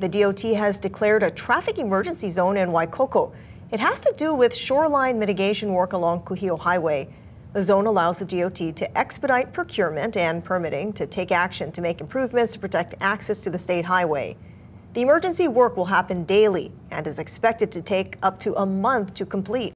The DOT has declared a traffic emergency zone in Waikoko. It has to do with shoreline mitigation work along Kuhio Highway. The zone allows the DOT to expedite procurement and permitting to take action to make improvements to protect access to the state highway. The emergency work will happen daily and is expected to take up to a month to complete.